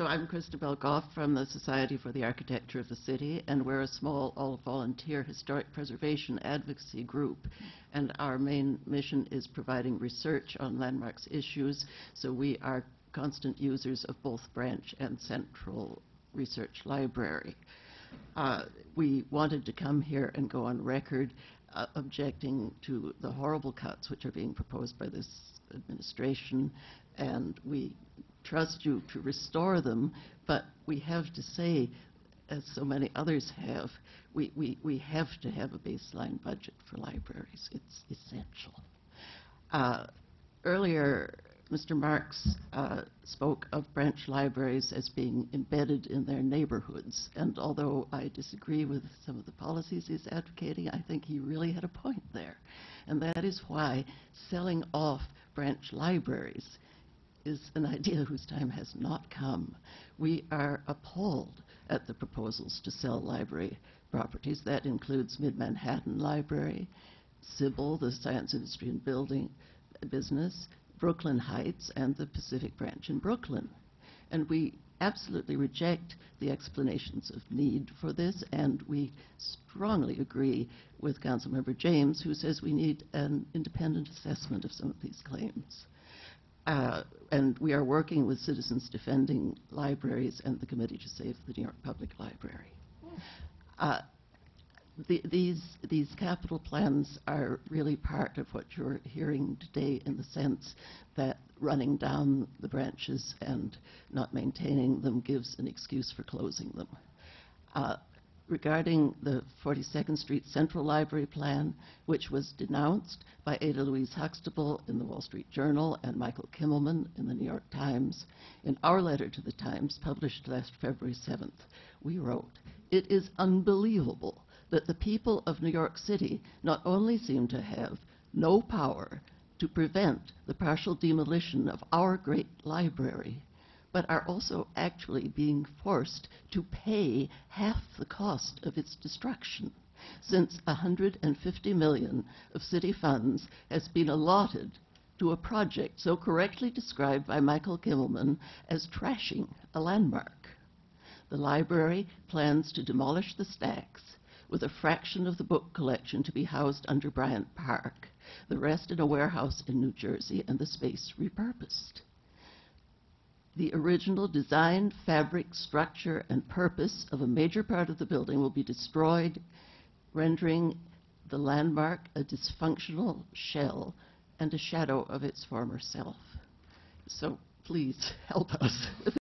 So I'm Christabel Gough from the Society for the Architecture of the City, and we're a small all-volunteer historic preservation advocacy group. And our main mission is providing research on landmarks issues, so we are constant users of both branch and central research library. Uh, we wanted to come here and go on record uh, objecting to the horrible cuts which are being proposed by this administration, and we trust you to restore them, but we have to say, as so many others have, we, we, we have to have a baseline budget for libraries. It's essential. Uh, earlier, Mr. Marx uh, spoke of branch libraries as being embedded in their neighborhoods, and although I disagree with some of the policies he's advocating, I think he really had a point there. And that is why selling off branch libraries is an idea whose time has not come. We are appalled at the proposals to sell library properties. That includes Mid-Manhattan Library, SIBL, the Science Industry and Building Business, Brooklyn Heights, and the Pacific Branch in Brooklyn. And we absolutely reject the explanations of need for this, and we strongly agree with Councilmember James, who says we need an independent assessment of some of these claims. Uh, and we are working with Citizens Defending Libraries and the Committee to Save the New York Public Library. Uh, the, these, these capital plans are really part of what you're hearing today in the sense that running down the branches and not maintaining them gives an excuse for closing them. Uh, regarding the 42nd Street Central Library Plan, which was denounced by Ada Louise Huxtable in the Wall Street Journal and Michael Kimmelman in the New York Times. In our letter to the Times, published last February 7th, we wrote, It is unbelievable that the people of New York City not only seem to have no power to prevent the partial demolition of our great library, but are also actually being forced to pay half the cost of its destruction, since 150 million of city funds has been allotted to a project so correctly described by Michael Kimmelman as trashing a landmark. The library plans to demolish the stacks, with a fraction of the book collection to be housed under Bryant Park, the rest in a warehouse in New Jersey, and the space repurposed the original design, fabric, structure, and purpose of a major part of the building will be destroyed, rendering the landmark a dysfunctional shell and a shadow of its former self. So please help us.